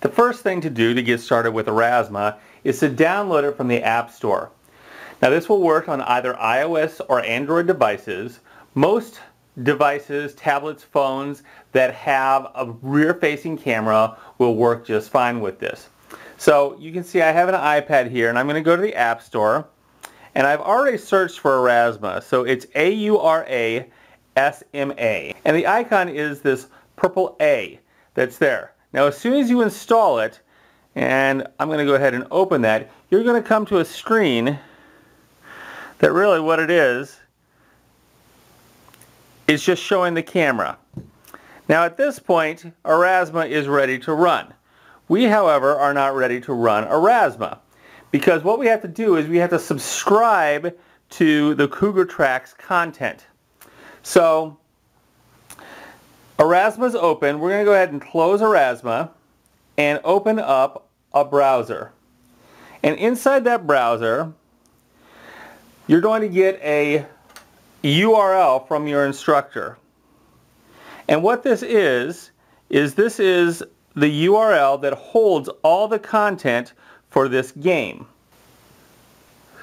The first thing to do to get started with Aurasma is to download it from the App Store. Now this will work on either iOS or Android devices. Most devices, tablets, phones that have a rear-facing camera will work just fine with this. So you can see I have an iPad here and I'm going to go to the App Store and I've already searched for Aurasma. So it's A-U-R-A-S-M-A. And the icon is this purple A that's there. Now as soon as you install it, and I'm going to go ahead and open that, you're going to come to a screen that really what it is is just showing the camera. Now at this point, Aurasma is ready to run. We, however, are not ready to run Aurasma because what we have to do is we have to subscribe to the Cougar Tracks content. So Aurasma is open. We're going to go ahead and close Aurasma and open up a browser. And inside that browser, you're going to get a URL from your instructor. And what this is, is this is the URL that holds all the content for this game.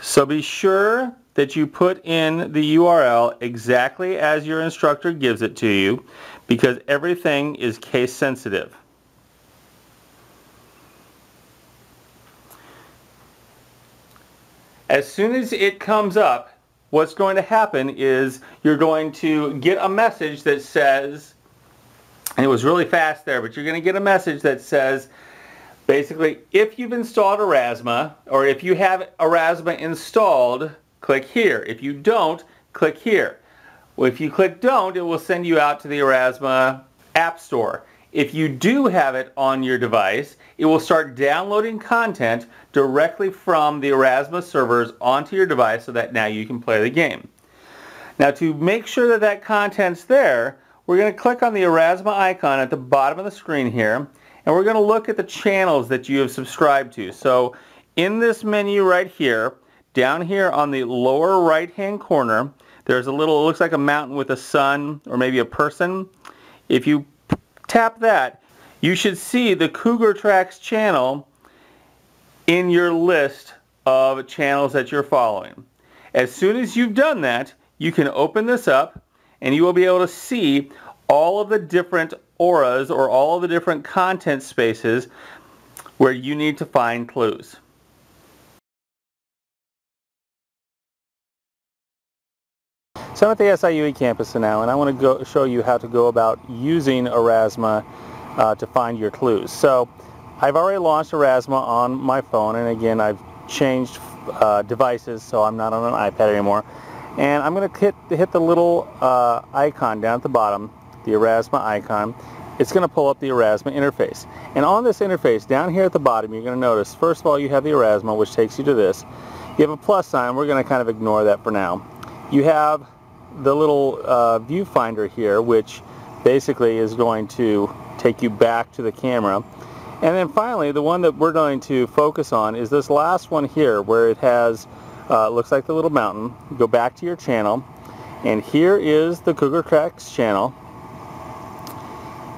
So be sure that you put in the URL exactly as your instructor gives it to you because everything is case sensitive. As soon as it comes up, what's going to happen is you're going to get a message that says, and it was really fast there, but you're going to get a message that says, basically, if you've installed Aurasma, or if you have Aurasma installed, click here. If you don't, click here. If you click don't, it will send you out to the Aurasma App Store. If you do have it on your device, it will start downloading content directly from the Aurasma servers onto your device so that now you can play the game. Now to make sure that that content's there, we're going to click on the Aurasma icon at the bottom of the screen here and we're going to look at the channels that you have subscribed to. So in this menu right here, down here on the lower right hand corner, there's a little, it looks like a mountain with a sun or maybe a person. If you tap that, you should see the Cougar Tracks channel in your list of channels that you're following. As soon as you've done that, you can open this up and you will be able to see all of the different auras or all of the different content spaces where you need to find clues. So I'm at the SIUE campus now and I want to go show you how to go about using Aurasma uh, to find your clues. So I've already launched Aurasma on my phone and again I've changed uh, devices so I'm not on an iPad anymore. And I'm going to hit, hit the little uh, icon down at the bottom, the Aurasma icon. It's going to pull up the Aurasma interface. And on this interface, down here at the bottom, you're going to notice, first of all, you have the Aurasma, which takes you to this. You have a plus sign. We're going to kind of ignore that for now. You have the little uh, viewfinder here, which basically is going to take you back to the camera. And then finally, the one that we're going to focus on is this last one here, where it has, uh, looks like the little mountain. go back to your channel, and here is the Cougar Tracks channel.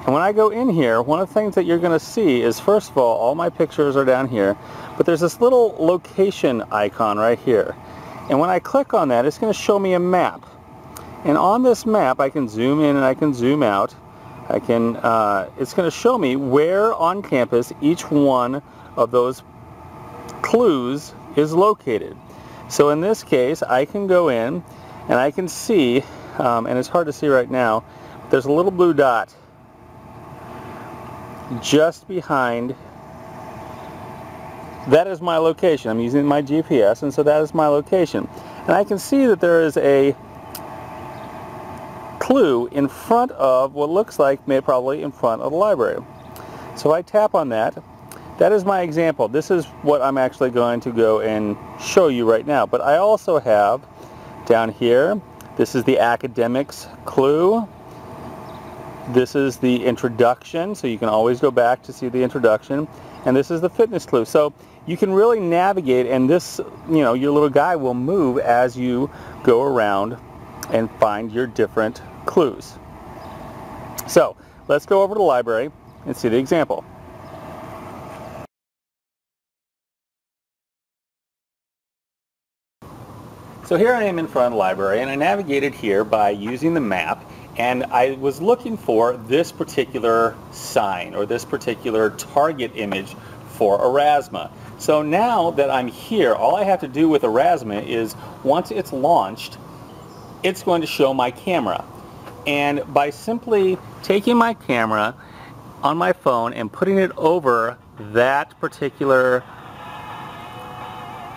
And when I go in here, one of the things that you're going to see is, first of all, all my pictures are down here, but there's this little location icon right here. And when I click on that, it's going to show me a map. And on this map, I can zoom in and I can zoom out. I can, uh, it's going to show me where on campus each one of those clues is located. So in this case, I can go in and I can see, um, and it's hard to see right now, there's a little blue dot just behind that is my location. I'm using my GPS and so that is my location. And I can see that there is a clue in front of what looks like may probably in front of the library. So I tap on that. That is my example. This is what I'm actually going to go and show you right now. But I also have down here, this is the academics clue. This is the introduction, so you can always go back to see the introduction. And this is the fitness clue. So you can really navigate and this, you know, your little guy will move as you go around and find your different clues. So let's go over to the library and see the example. So here I am in front of the library and I navigated here by using the map and I was looking for this particular sign or this particular target image for Aurasma. So now that I'm here, all I have to do with Aurasma is once it's launched, it's going to show my camera. And by simply taking my camera on my phone and putting it over that particular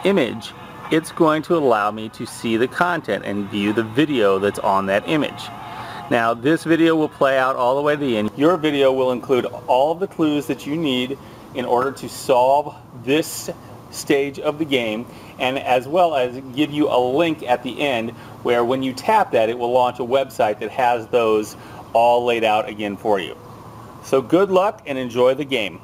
image, it's going to allow me to see the content and view the video that's on that image. Now this video will play out all the way to the end. Your video will include all of the clues that you need in order to solve this stage of the game and as well as give you a link at the end where when you tap that it will launch a website that has those all laid out again for you. So good luck and enjoy the game.